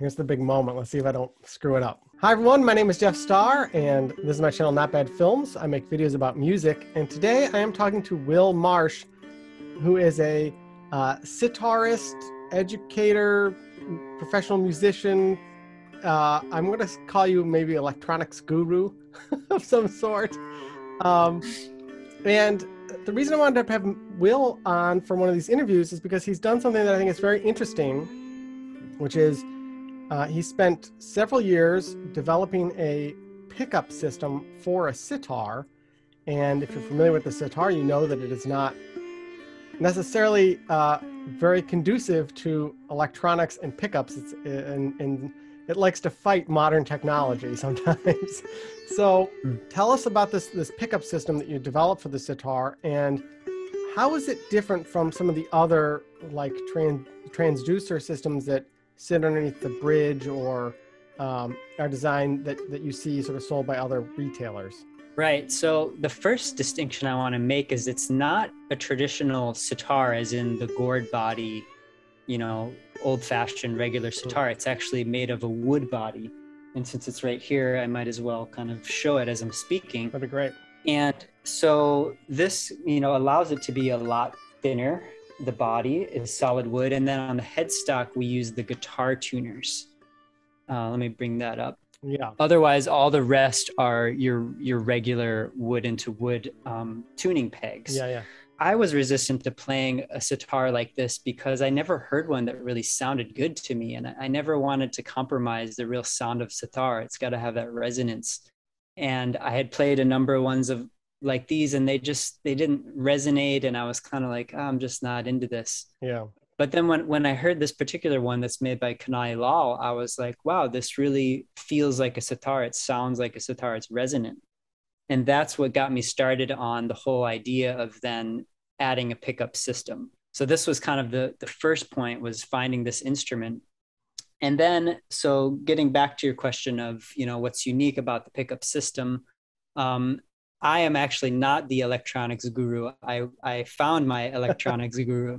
Here's the big moment. Let's see if I don't screw it up. Hi, everyone. My name is Jeff Starr, and this is my channel, Not Bad Films. I make videos about music, and today I am talking to Will Marsh, who is a uh, sitarist, educator, professional musician. Uh, I'm going to call you maybe electronics guru of some sort. Um, and the reason I wanted to have Will on for one of these interviews is because he's done something that I think is very interesting, which is uh, he spent several years developing a pickup system for a sitar. And if you're familiar with the sitar, you know that it is not necessarily uh, very conducive to electronics and pickups. It's, and, and it likes to fight modern technology sometimes. so mm. tell us about this, this pickup system that you developed for the sitar and how is it different from some of the other like trans, transducer systems that sit underneath the bridge or um, are designed that, that you see sort of sold by other retailers? Right. So the first distinction I want to make is it's not a traditional sitar, as in the gourd body, you know, old fashioned regular mm-hmm. sitar. It's actually made of a wood body. And since it's right here, I might as well kind of show it as I'm speaking. That'd be great. And so this, you know, allows it to be a lot thinner the body is solid wood. And then on the headstock, we use the guitar tuners. Uh, let me bring that up. Yeah. Otherwise, all the rest are your your regular wood into wood um, tuning pegs. Yeah, yeah. I was resistant to playing a sitar like this because I never heard one that really sounded good to me, and I never wanted to compromise the real sound of sitar. It's got to have that resonance. And I had played a number of ones of like these and they just they didn't resonate. And i was kind of like oh, i'm just not into this. Yeah. But then when, when i heard this particular one that's made by kanai lal i was like wow this really feels like a sitar. It sounds like a sitar. It's resonant. And that's what got me started on the whole idea of then adding a pickup system. So this was kind of the the first point was finding this instrument. And then so getting back to your question of you know what's unique about the pickup system um, I am actually not the electronics guru. I, I found my electronics guru,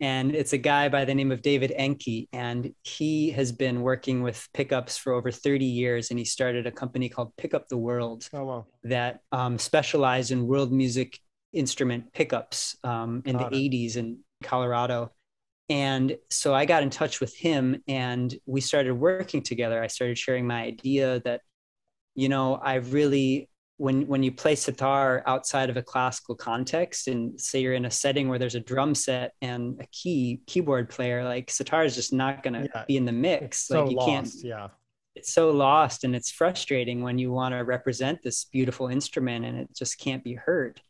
and it's a guy by the name of David Enke. And he has been working with pickups for over 30 years. And he started a company called Pick Up the World oh, wow. that um, specialized in world music instrument pickups um, in Got the it. 80s in Colorado. And so I got in touch with him and we started working together. I started sharing my idea that, you know, I really when when you play sitar outside of a classical context and say you're in a setting where there's a drum set and a key keyboard player like sitar is just not going to yeah, be in the mix. Like so you lost, can't yeah. It's so lost and it's frustrating when you want to represent this beautiful instrument and it just can't be heard.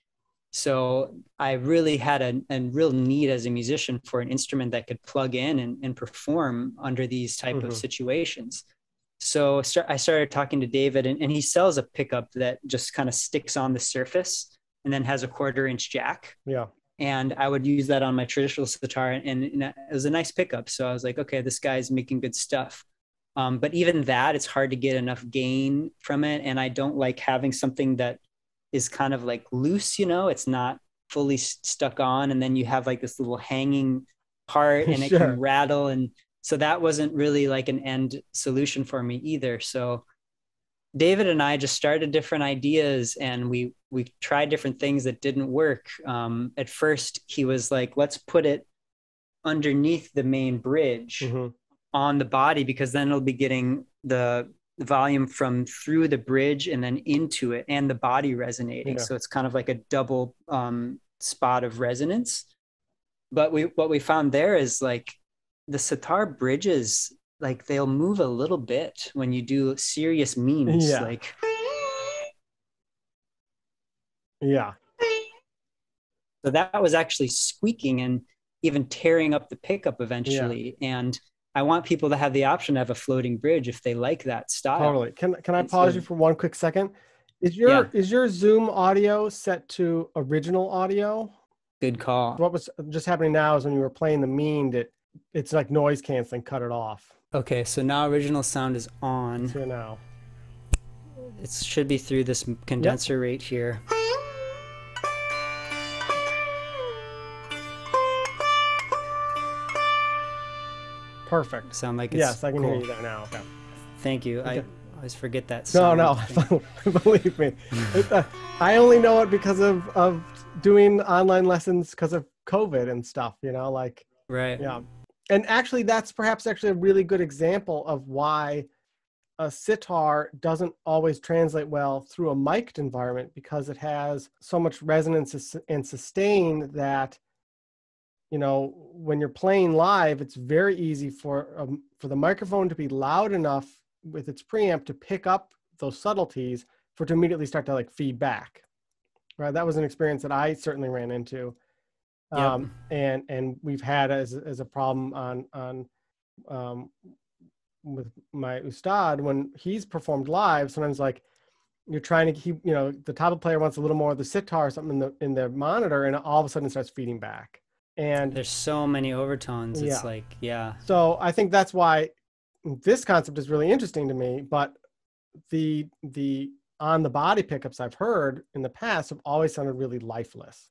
So i really had a, a real need as a musician for an instrument that could plug in and, and perform under these type mm-hmm. of situations so start, I started talking to David, and, and he sells a pickup that just kind of sticks on the surface and then has a quarter inch jack. Yeah. And I would use that on my traditional sitar, and, and it was a nice pickup. So I was like, okay, this guy's making good stuff. Um, but even that, it's hard to get enough gain from it. And I don't like having something that is kind of like loose, you know, it's not fully stuck on. And then you have like this little hanging part and it can rattle. And so that wasn't really like an end solution for me either so david and i just started different ideas and we we tried different things that didn't work um, at first he was like let's put it underneath the main bridge mm-hmm. on the body because then it'll be getting the volume from through the bridge and then into it and the body resonating yeah. so it's kind of like a double um, spot of resonance but we what we found there is like the sitar bridges like they'll move a little bit when you do serious meends yeah. like yeah so that was actually squeaking and even tearing up the pickup eventually yeah. and i want people to have the option to have a floating bridge if they like that style totally can, can i pause so, you for one quick second is your yeah. is your zoom audio set to original audio good call what was just happening now is when you were playing the meend that it's like noise canceling. Cut it off. Okay, so now original sound is on. It's here now. It should be through this condenser yep. rate here. Perfect. Sound like it's yes, I can cool. hear you there now. Okay. Thank you. I always forget that. No, no, believe me. Uh, I only know it because of of doing online lessons because of COVID and stuff. You know, like Right. yeah. And actually, that's perhaps actually a really good example of why a sitar doesn't always translate well through a mic'd environment because it has so much resonance and sustain that you know when you're playing live it's very easy for um, for the microphone to be loud enough with its preamp to pick up those subtleties for it to immediately start to like feedback right? That was an experience that i certainly ran into Yep. um, and and we've had as as a problem on on um, with my ustad when he's performed live. Sometimes like you're trying to keep you know the tabla player wants a little more of the sitar or something in the in the monitor, and all of a sudden it starts feeding back. And There's so many overtones. It's Yeah. like, yeah. so I think that's why this concept is really interesting to me. But the the on the body pickups I've heard in the past have always sounded really lifeless.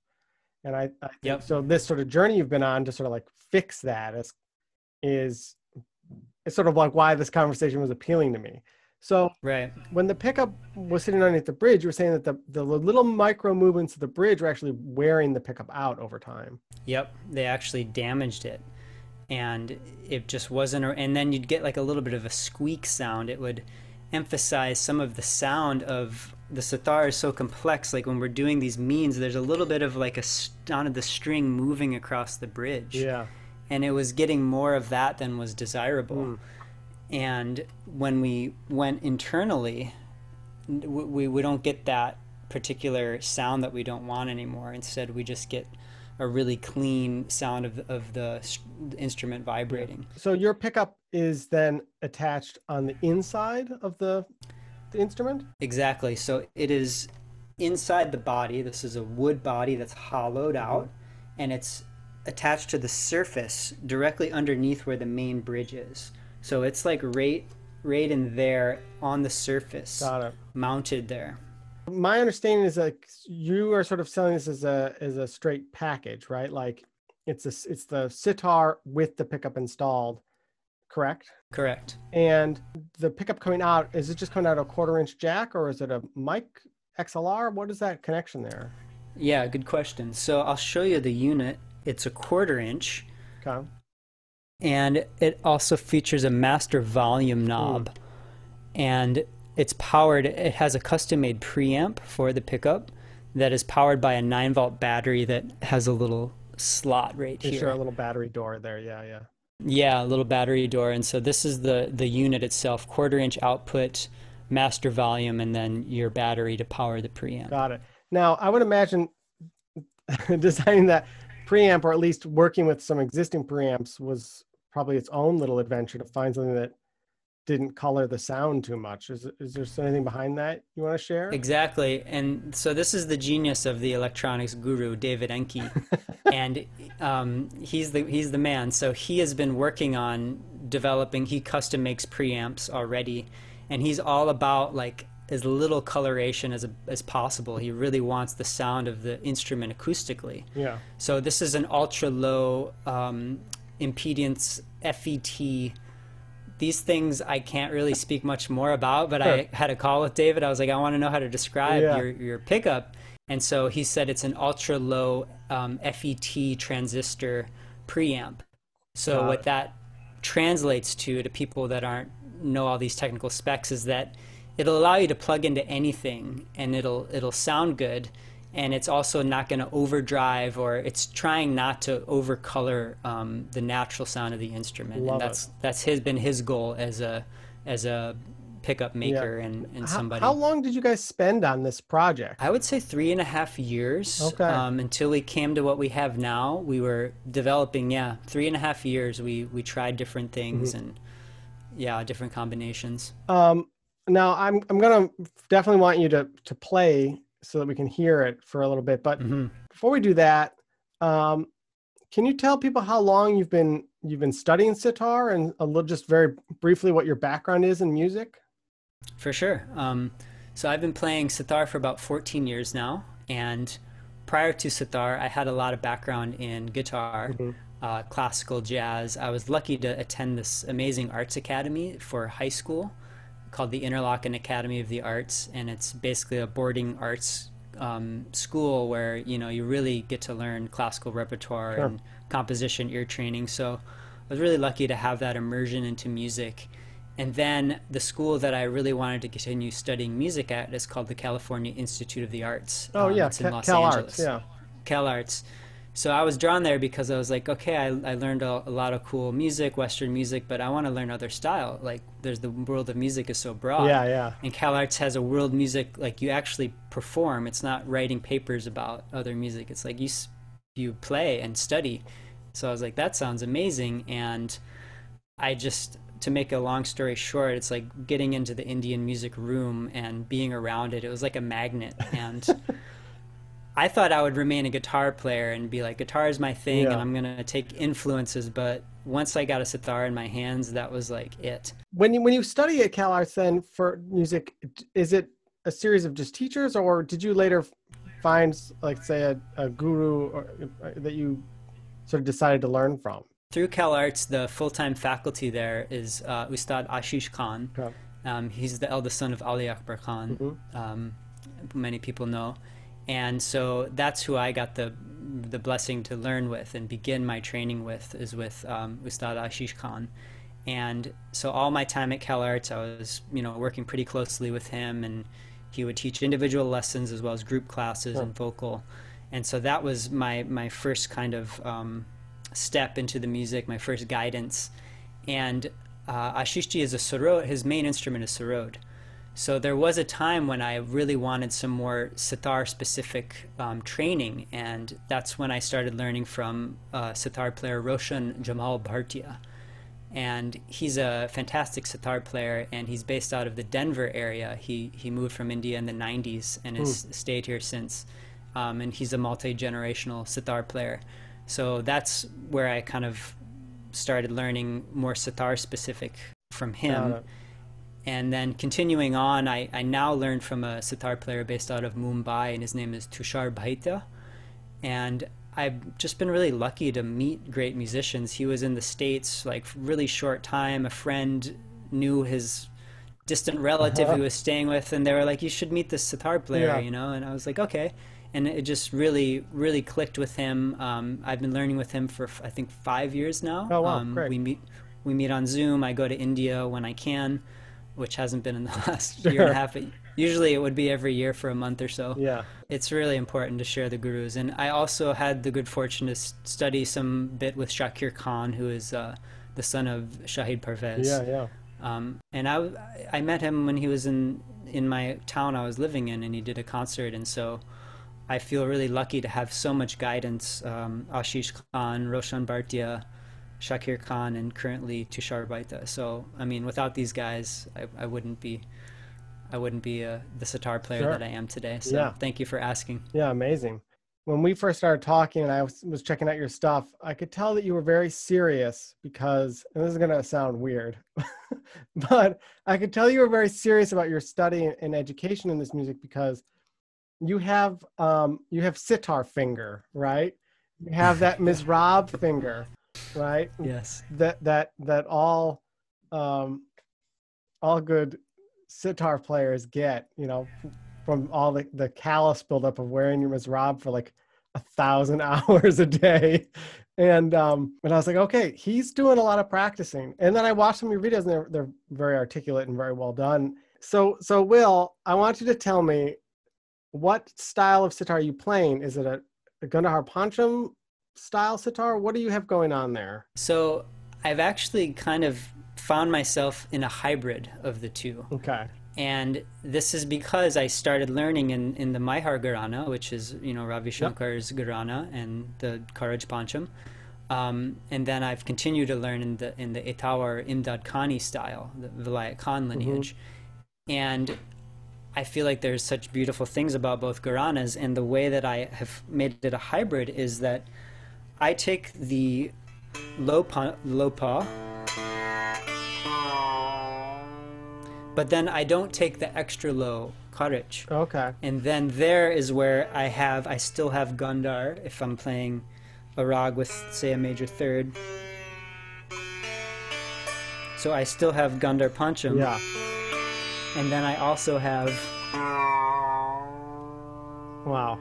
And I, I think Yep. so this sort of journey you've been on to sort of like fix that is is is sort of like why this conversation was appealing to me. So Right. when the pickup was sitting underneath the bridge, you were saying that the, the little micro movements of the bridge were actually wearing the pickup out over time. Yep, they actually damaged it. And it just wasn't, and then you'd get like a little bit of a squeak sound. It would emphasize some of the sound of the sitar is so complex. Like when we're doing these meends, there's a little bit of like a sound of the string moving across the bridge. Yeah. And it was getting more of that than was desirable. Mm. And when we went internally, we, we don't get that particular sound that we don't want anymore. Instead, we just get a really clean sound of, of the instrument vibrating. So your pickup is then attached on the inside of the, the instrument? Exactly. So it is inside the body. This is a wood body that's hollowed out, and it's attached to the surface directly underneath where the main bridge is. So it's like right, right in there on the surface, Got it. mounted there. My understanding is that you are sort of selling this as a as a straight package, right? Like it's a, it's the sitar with the pickup installed, correct? Correct. And the pickup coming out is it just coming out a quarter inch jack or is it a mic XLR? What is that connection there? Yeah, good question. So I'll show you the unit. It's a quarter inch, Okay. and it also features a master volume knob. Hmm. And it's powered, it has a custom made preamp for the pickup that is powered by a 9 volt battery that has a little slot right here. there a little battery door there? Yeah, yeah. Yeah, a little battery door. And so this is the the unit itself, quarter inch output, master volume, and then your battery to power the preamp. Got it. Now, I would imagine designing that preamp, or at least working with some existing preamps, was probably its own little adventure to find something that didn't color the sound too much. Is, is there anything behind that you want to share? Exactly. And so this is the genius of the electronics guru, David Enke. and um, he's the he's the man. So he has been working on developing he custom makes preamps already and he's all about like as little coloration as as possible. He really wants the sound of the instrument acoustically. Yeah. So this is an ultra low um, impedance FET. These things I can't really speak much more about, but I had a call with David. I was like, I want to know how to describe Yeah. your, your pickup. And so he said it's an ultra low um, FET transistor preamp. So Got what it. that translates to to people that aren't know all these technical specs is that it'll allow you to plug into anything and it'll it'll sound good and it's also not going to overdrive or it's trying not to overcolor um, the natural sound of the instrument Love and that's that's his been his goal as a as a pickup maker and, and How, somebody how long did you guys spend on this project? I would say three and a half years Okay. um, until we came to what we have now. We were developing, yeah, three and a half years. We we tried different things Mm-hmm. and yeah, different combinations. Um, now I'm I'm gonna definitely want you to to play so that we can hear it for a little bit. But hmm before we do that, um, can you tell people how long you've been you've been studying sitar and a little just very briefly what your background is in music? For sure. Um, so I've been playing sitar for about 14 years now, and prior to sitar, I had a lot of background in guitar. Mhm. uh, classical jazz. I was lucky to attend this amazing arts academy for high school called the Interlochen Academy of the Arts, and it's basically a boarding arts um, school where you know you really get to learn classical repertoire sure. and composition, ear training. So I was really lucky to have that immersion into music. And then the school that I really wanted to continue studying music at is called the California Institute of the Arts. Oh um, yeah, it's in Los Cal Angeles. Arts, yeah. Cal Arts so I was drawn there because I was like, okay, I, I learned a, a lot of cool music, Western music, but I want to learn other style. Like, there's the world of music is so broad. Yeah, yeah. And Cal Arts has a world music like you actually perform. It's not writing papers about other music. It's like you you play and study. So I was like, that sounds amazing. And I just to make a long story short, it's like getting into the Indian music room and being around it. It was like a magnet and. I thought I would remain a guitar player and be like, guitar is my thing, yeah. and I'm gonna take influences. But once I got a sitar in my hands, that was like it. When you when you study at Cal Arts, then for music, is it a series of just teachers, or did you later find, like, say, a, a guru or, uh, that you sort of decided to learn from? Through Cal Arts, the full time faculty there is uh, Ustad Ashish Khan. Okay. Um, he's the eldest son of Ali Akbar Khan. Mm-hmm. Um, many people know and so that's who I got the the blessing to learn with and begin my training with is with um, Ustad Ashish Khan. And so all my time at Cal Arts, I was you know working pretty closely with him, and he would teach individual lessons as well as group classes and vocal. And so that was my my first kind of um, step into the music, my first guidance. And uh, Ashishji is a sarod. His main instrument is sarod. So there was a time when I really wanted some more sitar specific um, training, and that's when I started learning from uh, sitar player Roshan Jamal Bhartia. And he's a fantastic sitar player, and he's based out of the Denver area. He, he moved from India in the 90s and has mm. stayed here since. Um, and he's a multi generational sitar player. So that's where I kind of started learning more sitar specific from him and then continuing on, I, I now learned from a sitar player based out of Mumbai, and his name is Tushar Bhaita. And I've just been really lucky to meet great musicians. He was in the States like really short time. A friend knew his distant relative uh-huh. he was staying with, and they were like, "You should meet this sitar player," yeah. you know. And I was like, "Okay." And it just really, really clicked with him. Um, I've been learning with him for I think five years now. Oh wow, um, great. We meet, we meet on Zoom. I go to India when I can which hasn't been in the last year and a half. But usually it would be every year for a month or so. Yeah. It's really important to share the gurus. And I also had the good fortune to study some bit with Shakir Khan, who is uh, the son of Shahid Parvez. Yeah, yeah. Um, and I, I met him when he was in, in my town I was living in, and he did a concert. And so I feel really lucky to have so much guidance. Um, Ashish Khan, Roshan Bhartia, Shakir Khan, and currently Tushar Baita. So, I mean, without these guys, I, I wouldn't be, I wouldn't be uh, the sitar player sure. that I am today. So, yeah. thank you for asking. Yeah, amazing. When we first started talking, and I was, was checking out your stuff, I could tell that you were very serious because, and this is going to sound weird, but I could tell you were very serious about your study and education in this music because you have um, you have sitar finger, right? You have that mizrab finger right? Yes. That that that all um all good sitar players get, you know, from all the, the callus buildup of wearing your mizrab for like a thousand hours a day. And um and I was like, okay, he's doing a lot of practicing. And then I watched some of your videos and they're they're very articulate and very well done. So so Will, I want you to tell me what style of sitar are you playing? Is it a, a Gandhar Pancham style sitar? What do you have going on there? So I've actually kind of found myself in a hybrid of the two. Okay. And this is because I started learning in, in the Maihar Gharana, which is, you know, Ravi Shankar's yep. Gharana and the Kharaj Pancham. Um, and then I've continued to learn in the in the Etawah Imdad Khani style, the Vilayat Khan mm-hmm. lineage. Mm-hmm. And I feel like there's such beautiful things about both Gharanas, and the way that I have made it a hybrid is that I take the low pa, low pa, but then I don't take the extra low kharaj. Okay. And then there is where I have I still have Gandhar if I'm playing a rag with, say, a major third. So I still have Gandhar Pancham. Yeah. And then I also have, Wow.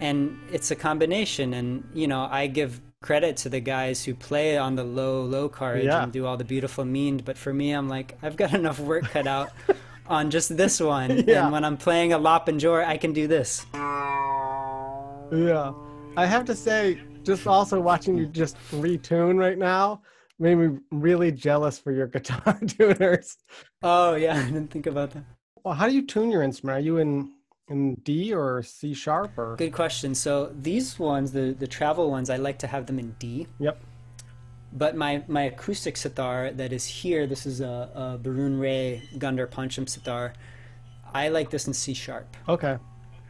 And it's a combination. And, you know, I give credit to the guys who play on the low, low kharaj Yeah. and do all the beautiful meend. But for me, I'm like, I've got enough work cut out on just this one. Yeah. And when I'm playing Alap and Jor, I can do this. Yeah. I have to say, just also watching you just retune right now made me really jealous for your guitar tuners. Oh, yeah. I didn't think about that. Well, how do you tune your instrument? Are you in in D or C sharp or? Good question. So these ones, the the travel ones, I like to have them in D. Yep. But my my acoustic sitar that is here, this is a, a Barun Ray Gandhar Pancham sitar. I like this in C sharp, Okay.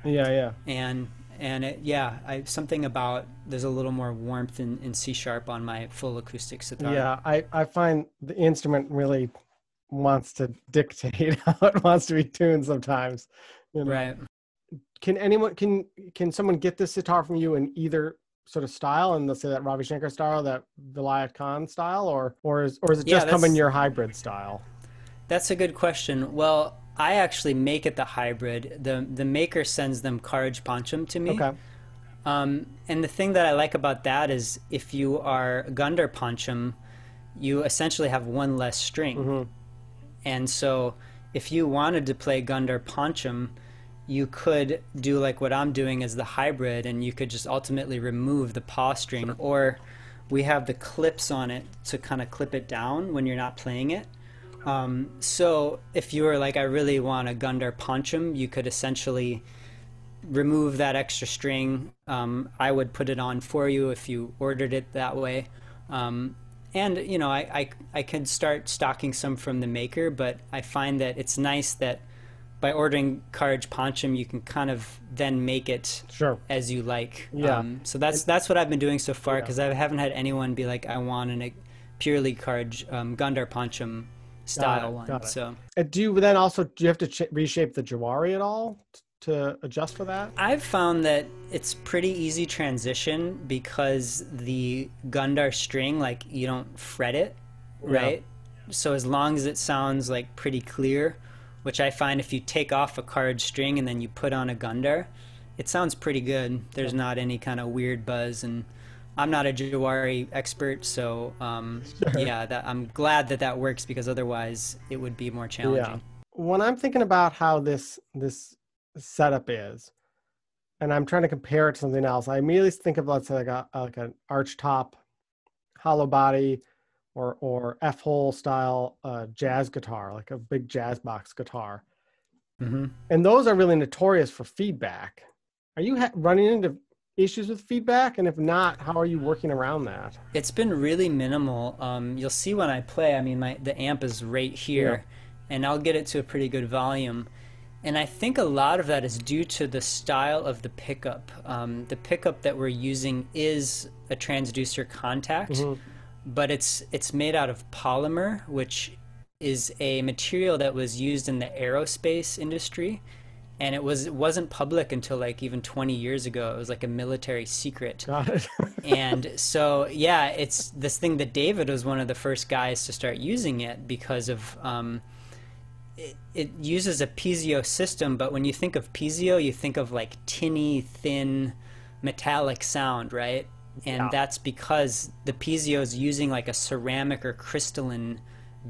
Yeah, yeah. and and it, yeah, I something about there's a little more warmth in, in C sharp on my full acoustic sitar. Yeah, I, I find the instrument really wants to dictate how it wants to be tuned sometimes. You know. Right. Can anyone can can someone get this sitar from you in either sort of style, and let's say that Ravi Shankar style, that Vilayat Khan style, or or is or is it Yeah, just come in your hybrid style? That's a good question. Well, I actually make it the hybrid. The the maker sends them Kharaj Pancham to me. Okay. Um, and the thing that I like about that is if you are Gandhar Pancham, you essentially have one less string. Mhm. And so if you wanted to play Gandhar Pancham, you could do like what I'm doing as the hybrid and you could just ultimately remove the paw string or we have the clips on it to kind of clip it down when you're not playing it. Um, so if you were like, I really want a Gandhar Pancham, you could essentially remove that extra string. Um, I would put it on for you if you ordered it that way. Um, and you know, I, I I could start stocking some from the maker, but I find that it's nice that by ordering Kharaj Pancham, you can kind of then make it Sure. as you like. Yeah. Um, so that's that's what I've been doing so far Yeah. because I haven't had anyone be like, I want an purely Kharaj um, Gandhar Pancham style one. it. So Uh, do you then also do you have to ch- reshape the Jawari at all t- to adjust for that? I've found that it's pretty easy transition because the Gandhar string, like you don't fret it, Yeah. right? So as long as it sounds like pretty clear, which I find if you take off a card string and then you put on a Gandhar, it sounds pretty good. There's not any kind of weird buzz and I'm not a Jawari expert, so um, Sure. yeah, that, I'm glad that that works because otherwise it would be more challenging. when I'm thinking about how this this setup is, and I'm trying to compare it to something else, I immediately think of let's say like a like an arch top, hollow body, or or F hole style uh, jazz guitar, like a big jazz box guitar, hmm and those are really notorious for feedback. Are you ha- running into issues with feedback? And if not, how are you working around that? It's been really minimal. Um, you'll see when I play. I mean, my the amp is right here, and I'll get it to a pretty good volume. And I think a lot of that is due to the style of the pickup. Um, the pickup that we're using is a transducer contact, Mhm. But it's it's made out of polymer, which is a material that was used in the aerospace industry. And it was it wasn't public until like even 20 years ago. It was like a military secret Got it. and so yeah it's this thing that david was one of the first guys to start using it because of um, it, it uses a piezo system but when you think of piezo you think of like tinny thin metallic sound right and Yeah. that's because the piezo is using like a ceramic or crystalline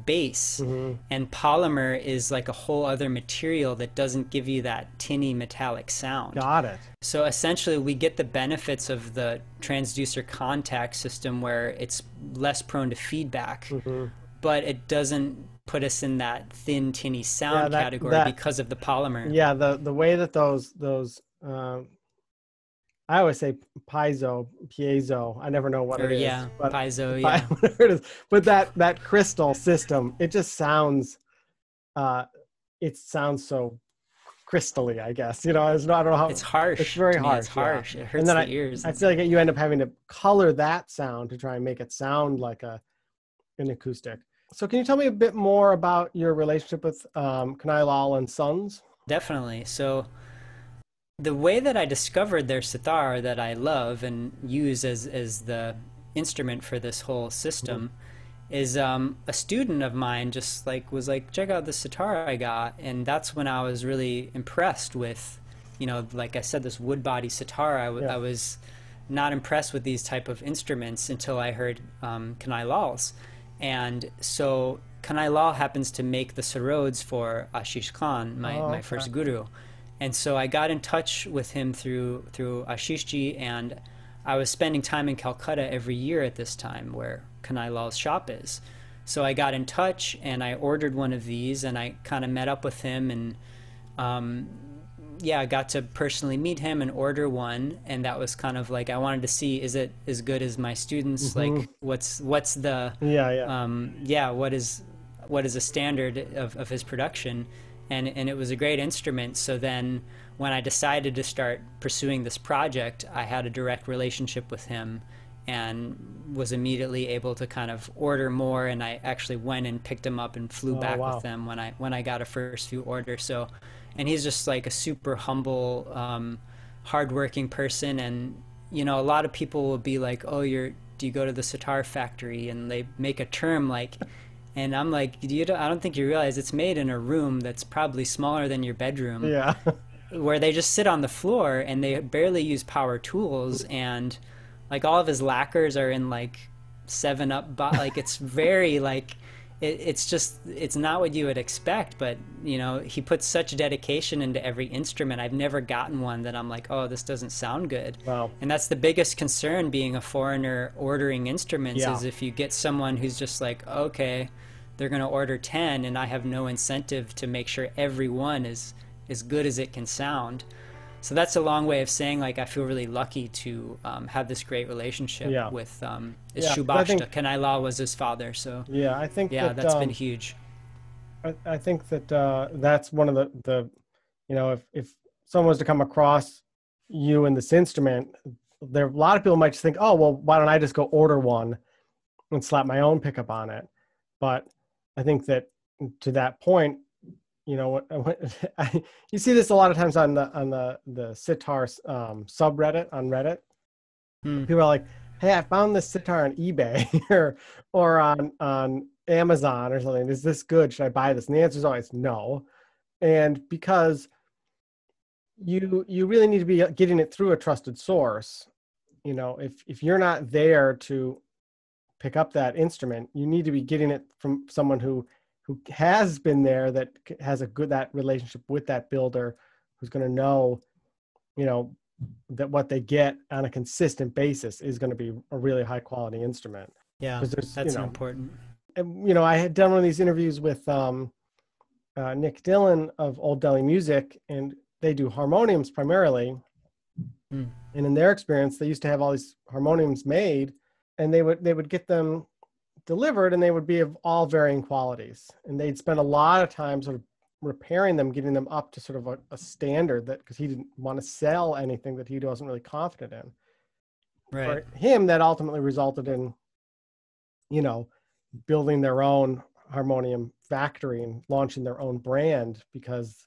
base Mhm. and polymer is like a whole other material that doesn't give you that tinny metallic sound Got it. so essentially, we get the benefits of the transducer contact system where it's less prone to feedback, Mhm. but it doesn't put us in that thin, tinny sound Yeah, that- category that- because of the polymer. Yeah, the the way that those those um, I always say piezo, piezo. I never know what Or, it is. yeah, but piezo, pi- yeah. whatever it is. But that that crystal system, it just sounds, uh, it sounds so crystally. I guess you know. It's not, I don't know how. It's harsh. It's very me, It's harsh, yeah. It hurts then the I- ears. I feel like you end up having to color that sound to try and make it sound like a an acoustic. So can you tell me a bit more about your relationship with um, Kanai Lal and Sons? Definitely. So the way that I discovered their sitar that I love and use as as the instrument for this whole system mm-hmm. is um, a student of mine just like was like check out the sitar I got. And that's when I was really impressed with you know like I said this wood body sitar. I, w- yeah. I was not impressed with these type of instruments until I heard um, Kanai Lal's and so Kanai Lal happens to make the sarods for Ashish Khan my, oh, my first guru and so I got in touch with him through through Ashishji and I was spending time in Calcutta every year at this time where Kanai Lal's shop is. So I got in touch and I ordered one of these and I kind of met up with him and um, yeah, I got to personally meet him and order one and that was kind of like I wanted to see is it as good as my students mm-hmm. like what's what's the yeah yeah um, yeah what is what is a standard of, of his production and and it was a great instrument so then when I decided to start pursuing this project, I had a direct relationship with him and was immediately able to kind of order more and I actually went and picked him up and flew oh, back wow. with them when I when I got a first few orders. So and he's just like a super humble, um, hardworking person and you know, a lot of people will be like, Oh, you're do you go to the sitar factory and they make a term like and I'm like, you don't, I don't think you realize it's made in a room that's probably smaller than your bedroom. Yeah. where they just sit on the floor and they barely use power tools and like all of his lacquers are in like seven up but like it's very like it, it's just it's not what you would expect but you know he puts such dedication into every instrument i've never gotten one that i'm like oh this doesn't sound good wow and that's the biggest concern being a foreigner ordering instruments yeah. is if you get someone who's just like okay they're going to order 10 and i have no incentive to make sure every one is as good as it can sound. So that's a long way of saying like I feel really lucky to um, have this great relationship yeah. with um, yeah, Shubhashta. Kanai Lal was his father, so yeah, I think yeah, that, that's um, been huge. I, I think that uh, that's one of the the you know if if someone was to come across you and this instrument, there a lot of people might just think, oh well, why don't I just go order one and slap my own pickup on it? But I think that to that point, you know what, what I, you see this a lot of times on the on the the sitar um, subreddit on reddit. Hmm. people are like hey i found this sitar on ebay or or on on amazon or something. Is this good? Should i buy this? And the answer is always no. And because you you really need to be getting it through a trusted source you know if if you're not there to pick up that instrument you need to be getting it from someone who who has been there that has a good that relationship with that builder who's going to know you know that what they get on a consistent basis is going to be a really high quality instrument. Yeah that's you know, important. and, you know i had done one of these interviews with um, uh, nick dillon of old delhi music and they do harmoniums primarily. Mm. and in their experience they used to have all these harmoniums made and they would they would get them delivered and they would be of all varying qualities. And they'd spend a lot of time sort of repairing them getting them up to sort of a, a standard that because he didn't want to sell anything that he wasn't really confident in. Right. for him that ultimately resulted in you know building their own harmonium factory and launching their own brand because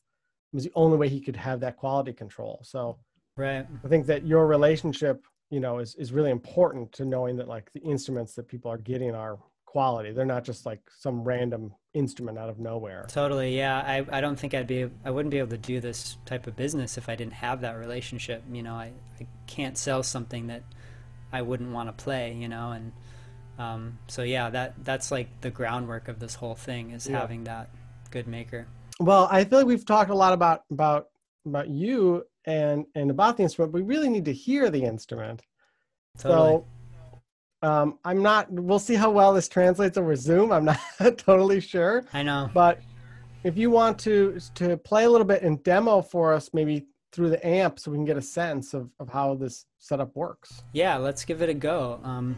it was the only way he could have that quality control. So right. I think that your relationship you know is, is really important to knowing that like the instruments that people are getting are quality. They're not just like some random instrument out of nowhere. Totally yeah. I, I don't think i'd be i wouldn't be able to do this type of business if i didn't have that relationship you know? I, I can't sell something that i wouldn't want to play you know? And um, so yeah that that's like the groundwork of this whole thing is yeah. having that good maker. Well i feel like we've talked a lot about about about you and and about the instrument we really need to hear the instrument. Totally. so um i'm not we'll see how well this translates over zoom. I'm not totally sure. I know. But if you want to to play a little bit and demo for us maybe through the amp so we can get a sense of, of how this setup works. Yeah let's give it a go. Um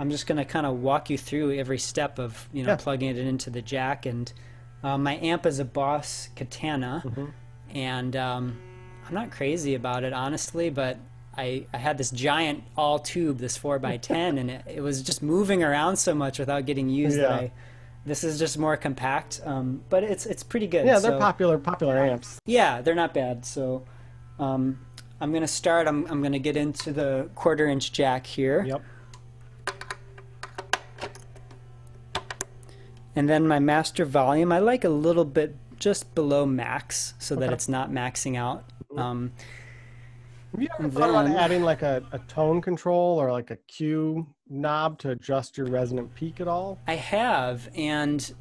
i'm just going to kind of walk you through every step of you know yeah. plugging it into the jack. And uh, my amp is a boss katana. Mm-hmm. and um I'm not crazy about it, honestly, but I, I had this giant all tube, this 4x10, and it, it was just moving around so much without getting used yeah. that I. This is just more compact, um, but it's it's pretty good. Yeah, they're so, popular popular amps. Yeah, they're not bad. So, um, I'm going to start. I'm, I'm going to get into the quarter inch jack here. Yep. And then my master volume, I like a little bit just below max so that it's not maxing out. Um, Have you ever thought about adding like a, a tone control or like a Q knob to adjust your resonant peak at all? I have, and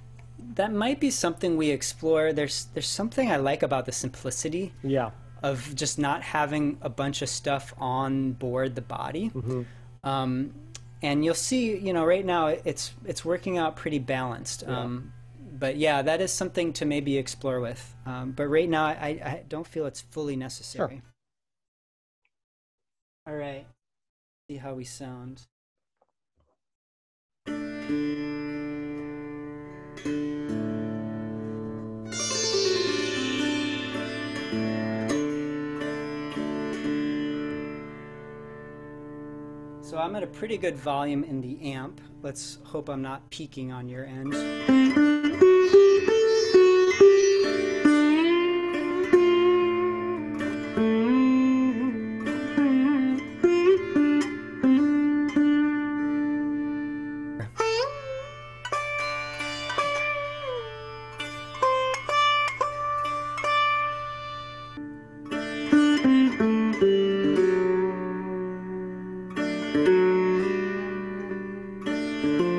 that might be something we explore. There's there's something I like about the simplicity Yeah. of just not having a bunch of stuff on board the body. Mm-hmm. Um, and you'll see, you know, right now it's it's working out pretty balanced. Yeah. Um, but yeah, that is something to maybe explore with. Um, but right now, I, I don't feel it's fully necessary. Sure. All right, see how we sound. So I'm at a pretty good volume in the amp. Let's hope I'm not peaking on your end. So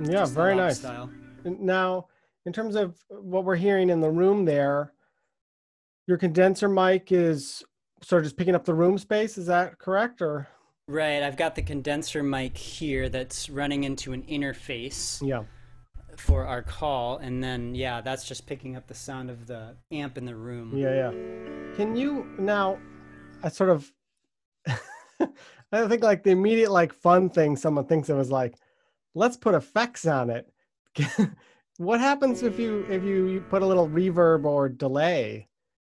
Yeah, very nice. Style. Now, in terms of what we're hearing in the room there, your condenser mic is sort of just picking up the room space. Is that correct? Or Right, I've got the condenser mic here that's running into an interface yeah, for our call, and then yeah, that's just picking up the sound of the amp in the room. yeah, yeah. Can you now? I sort of, I think like the immediate like fun thing someone thinks of is like, let's put effects on it. what happens if you if you put a little reverb or delay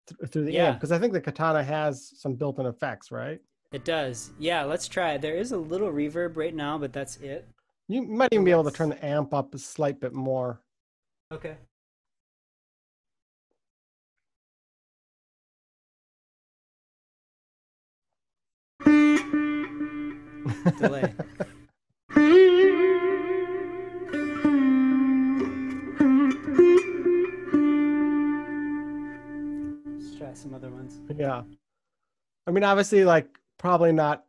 th- through the amp? Yeah. Because I think the Katana has some built-in effects, right? It does. Yeah, let's try it. There is a little reverb right now, but that's it. You might even be able to turn the amp up a slight bit more. Okay. Delay. Yeah. I mean, obviously, like probably not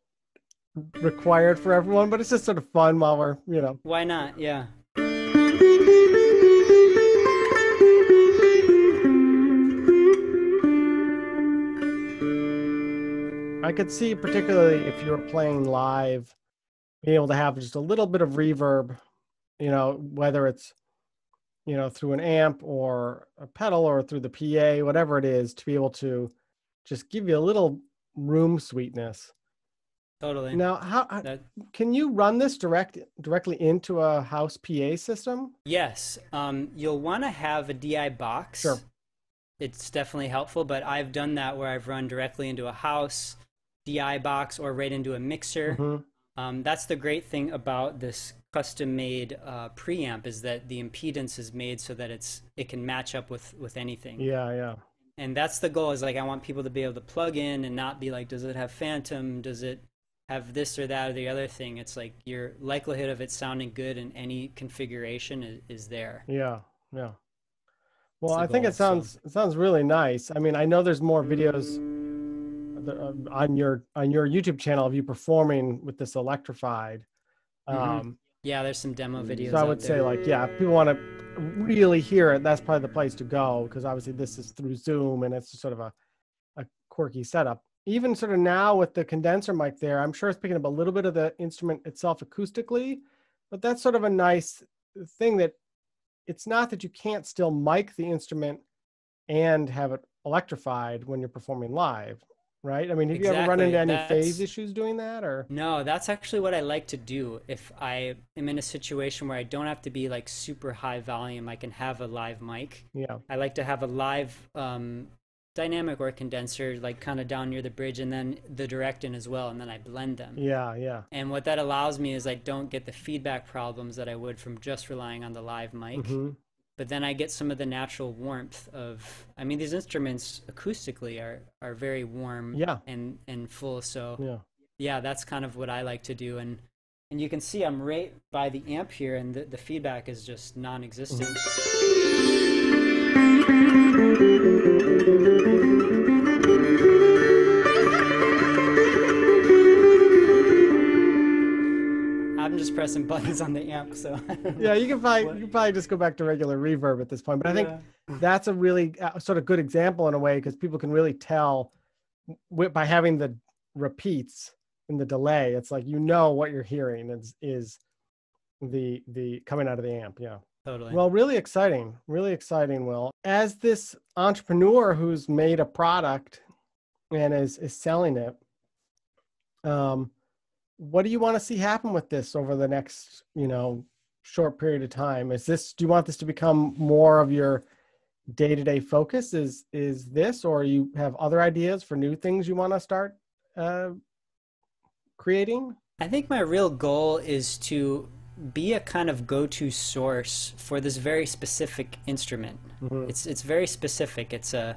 required for everyone, but it's just sort of fun while we're, you know. Why not? Yeah. I could see, particularly if you're playing live, being able to have just a little bit of reverb, you know, whether it's, you know, through an amp or a pedal or through the PA, whatever it is, to be able to just give you a little room sweetness. totally. Now, how can you run this direct directly into a house PA system? Yes, um, you'll want to have a DI box. Sure. It's definitely helpful, but I've done that where I've run directly into a house DI box or right into a mixer. Mhm. Um, that's the great thing about this custom-made uh, preamp is that the impedance is made so that it's it can match up with with anything. Yeah, yeah. And that's the goal. Is like I want people to be able to plug in and not be like, does it have phantom? Does it have this or that or the other thing? It's like your likelihood of it sounding good in any configuration is, is there. Yeah, yeah. Well, I think goal, it so- sounds it sounds really nice. I mean, I know there's more videos on your on your YouTube channel of you performing with this electrified. Mhm. Um, Yeah, there's some demo mm, videos. so I would say, like, yeah, if people want to really hear it, that's probably the place to go because obviously this is through Zoom and it's sort of a a quirky setup. Even sort of now with the condenser mic there, I'm sure it's picking up a little bit of the instrument itself acoustically, but that's sort of a nice thing that it's not that you can't still mic the instrument and have it electrified when you're performing live, right? I mean, have you ever run into any that's- phase issues doing that or? No, that's actually what I like to do. If I am in a situation where I don't have to be like super high volume, I can have a live mic. Yeah, I like to have a live um, dynamic or condenser, like kind of down near the bridge, and then the direct in as well, and then I blend them. yeah, yeah. And what that allows me is I don't get the feedback problems that I would from just relying on the live mic. hmm But then I get some of the natural warmth of. I mean, these instruments acoustically are are very warm Yeah. and and full. So Yeah. yeah, that's kind of what I like to do. And and you can see I'm right by the amp here, and the, the feedback is just non-existent. I'm just pressing buttons on the amp, so I don't know Yeah, you can probably what- you can probably just go back to regular reverb at this point. But I think Yeah. that's a really uh, sort of good example in a way because people can really tell wi- by having the repeats in the delay. It's like you know what you're hearing is is the the coming out of the amp. Yeah. totally. Well, really exciting, really exciting. Will as this entrepreneur who's made a product and is is selling it. Um, what do you want to see happen with this over the next, you know, short period of time? Is this? Do you want this to become more of your day-to-day focus? Is is this, or you have other ideas for new things you want to start uh, creating? I think my real goal is to be a kind of go-to source for this very specific instrument. Mhm. It's it's very specific. It's a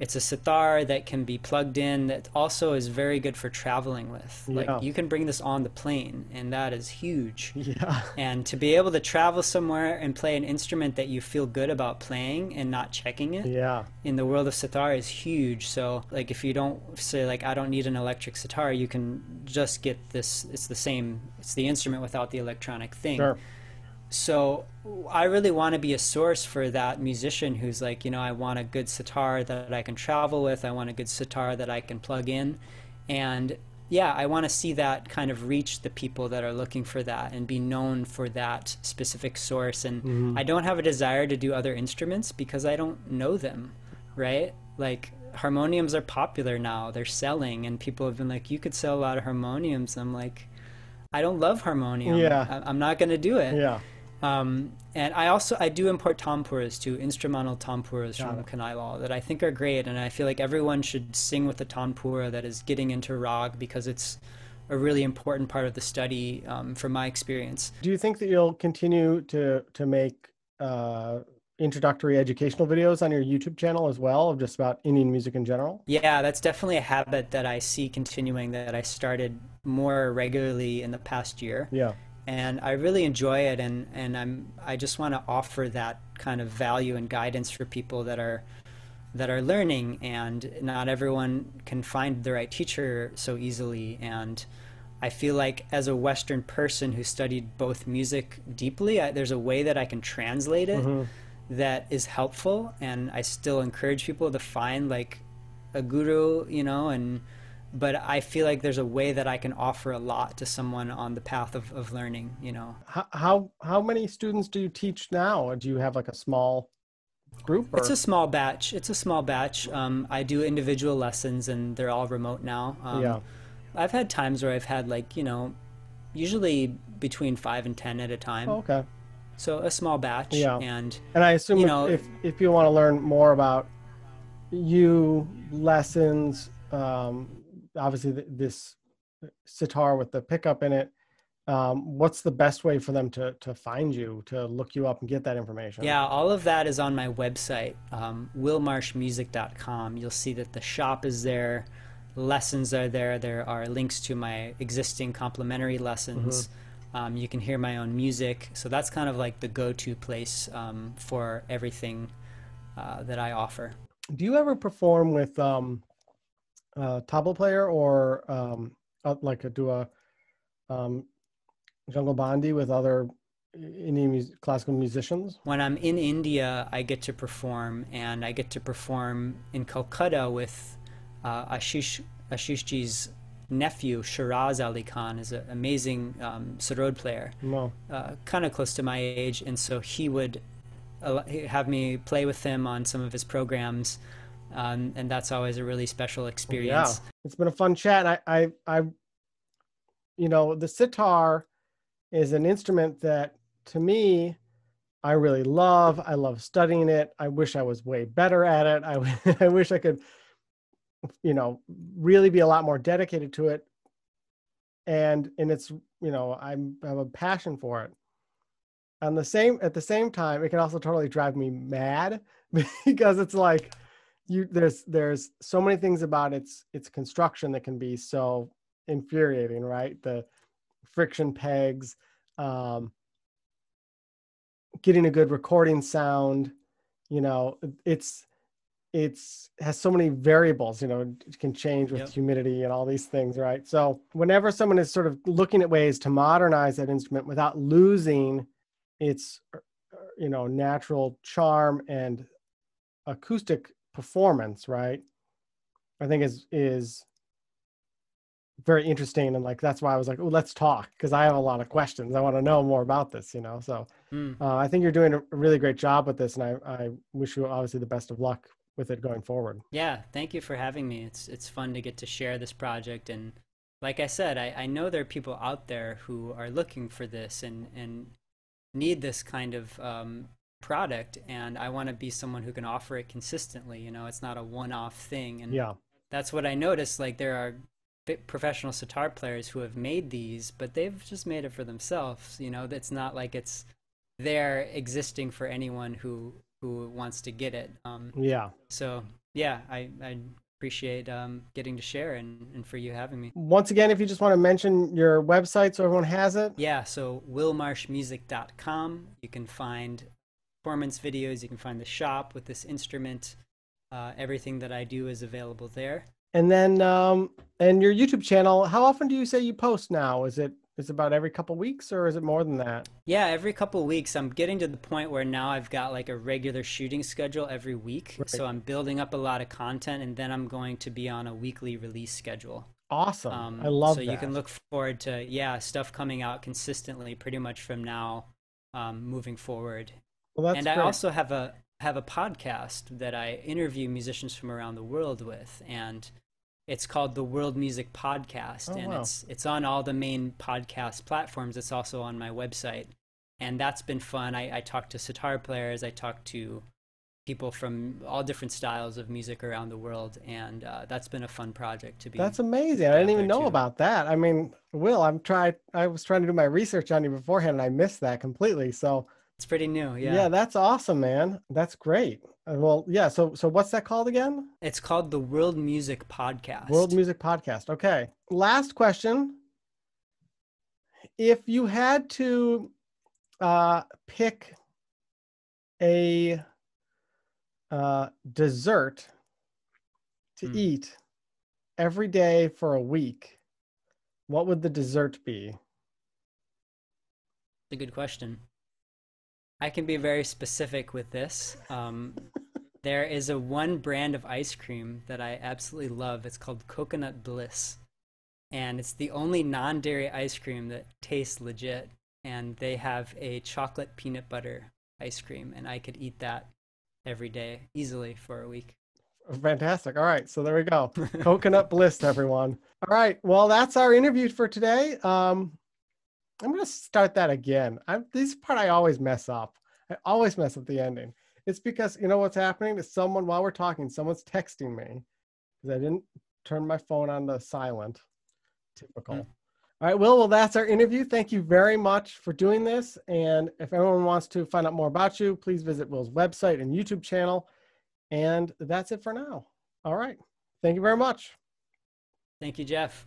it's a sitar that can be plugged in that also is very good for traveling with. Yeah. Like you can bring this on the plane and that is huge. Yeah. And to be able to travel somewhere and play an instrument that you feel good about playing and not checking it Yeah. in the world of sitar is huge. So like if you don't say like I don't need an electric sitar, you can just get this it's the same it's the instrument without the electronic thing. Sure. So I really want to be a source for that musician who's like, you know, I want a good sitar that I can travel with. I want a good sitar that I can plug in. And yeah, I want to see that kind of reach the people that are looking for that and be known for that specific source. And mm-hmm. I don't have a desire to do other instruments because I don't know them, right? Like harmoniums are popular now, they're selling, and people have been like, you could sell a lot of harmoniums. I'm like, I don't love harmonium. Yeah. I- I'm not going to do it. Yeah. Um, and I also I do import tampuras too, instrumental tampuras Got from. Kanai Lal that I think are great, and I feel like everyone should sing with a tampura that is getting into rag because it's a really important part of the study um, from my experience. Do you think that you'll continue to to make uh, introductory educational videos on your YouTube channel as well, of just about Indian music in general? Yeah, that's definitely a habit that I see continuing that I started more regularly in the past year. Yeah. And I really enjoy it and and I'm I just want to offer that kind of value and guidance for people that are that are learning and not everyone can find the right teacher so easily and I feel like as a western person who studied both music deeply I, there's a way that I can translate it mm-hmm. that is helpful and I still encourage people to find like a guru you know and but I feel like there's a way that I can offer a lot to someone on the path of, of learning, you know. How, how how many students do you teach now? Or do you have like a small group? Or? It's a small batch. It's a small batch. Um, I do individual lessons and they're all remote now. Um, Yeah. I've had times where I've had like you know, usually between five and ten at a time. Oh, okay. So a small batch. Yeah. And And I assume You if, know- if if you want to learn more about you lessons, um, obviously th- this sitar with the pickup in it, um, what's the best way for them to to find you, to look you up and get that information? Yeah, all of that is on my website, um, willmarshmusic.com. You'll see that the shop is there, lessons are there. There are links to my existing complimentary lessons. Um, you can hear my own music. So that's kind of like the go to place um, for everything uh, that I offer. Do you ever perform with um, a tabla player or um, uh, like a, do a um, jugalbandi with other Indian mus- classical musicians? When I'm in India, I get to perform, and I get to perform in Calcutta with uh, Ashish Ashishji's nephew, Shiraz Ali Khan, is an amazing um, sarod player, No. uh, kind of close to my age, and so he would have me play with him on some of his programs, um, and that's always a really special experience. Yeah, it's been a fun chat. I, I, I, you know, the sitar is an instrument that, to me, I really love. I love studying it. I wish I was way better at it. I, I wish I could, you know, really be a lot more dedicated to it. And and it's you know I'm I have a passion for it. On the same at the same time, it can also totally drive me mad because it's like you there's there's so many things about its its construction that can be so infuriating right the friction pegs um getting a good recording sound you know it's it's has so many variables you know it can change with Yep. humidity and all these things right so whenever someone is sort of looking at ways to modernize that instrument without losing its you know natural charm and acoustic performance right i think is is very interesting and like that's why i was like oh let's talk because i have a lot of questions i want to know more about this you know so Mm. uh, i think you're doing a really great job with this and i i wish you obviously the best of luck with it going forward Yeah, thank you for having me. It's it's fun to get to share this project and like I said, I, I know there are people out there who are looking for this and, and need this kind of um, product and I want to be someone who can offer it consistently. You know, it's not a one off thing. And yeah that's what I noticed. Like there are professional sitar players who have made these, but they've just made it for themselves. You know, it's not like it's there existing for anyone who who wants to get it. Um, yeah so yeah, I, I appreciate um, getting to share and, and for you having me. once again if you just want to mention your website so everyone has it Yeah, so willmarshmusic.com. You can find performance videos. You can find the shop with this instrument. Uh, everything that I do is available there. and then um and your youtube channel how often do you say you post now is it is it about every couple weeks or is it more than that Yeah, every couple weeks. I'm getting to the point where now I've got like a regular shooting schedule every week. Right. So I'm building up a lot of content, and then I'm going to be on a weekly release schedule. awesome Um, i love so that you can look forward to yeah stuff coming out consistently pretty much from now um, moving forward well and great. i also have a have a podcast that i interview musicians from around the world with and it's called the world music podcast Oh, and wow. it's it's on all the main podcast platforms it's also on my website and that's been fun i, I talk to sitar players i talk to people from all different styles of music around the world and uh, that's been a fun project to be That's amazing. I didn't even know too. about that. I mean, Will, I'm tried. I was trying to do my research on you beforehand, and I missed that completely. So It's pretty new, yeah, yeah. that's awesome, man. That's great. Uh, Well, yeah. So so what's that called again? It's called the World Music Podcast. World Music Podcast. Okay. Last question. If you had to uh, pick a uh, dessert to Hmm. eat every day for a week, what would the dessert be? It's a good question. I can be very specific with this. Um, there is a one brand of ice cream that I absolutely love. It's called Coconut Bliss, and it's the only non-dairy ice cream that tastes legit. And they have a chocolate peanut butter ice cream, and I could eat that every day easily for a week. Fantastic. All right. So there we go. Coconut bliss, everyone. All right. Well, that's our interview for today. Um, I'm going to start that again. I, this part I always mess up. I always mess up the ending. It's because you know what's happening is someone while we're talking, someone's texting me because I didn't turn my phone on to silent. Typical. Mm. All right, Will. Well, that's our interview. Thank you very much for doing this. And if anyone wants to find out more about you, please visit Will's website and YouTube channel. And that's it for now. All right. Thank you very much. Thank you, Jeff.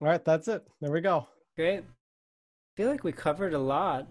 All right, that's it. There we go. Great. Feel like we covered a lot.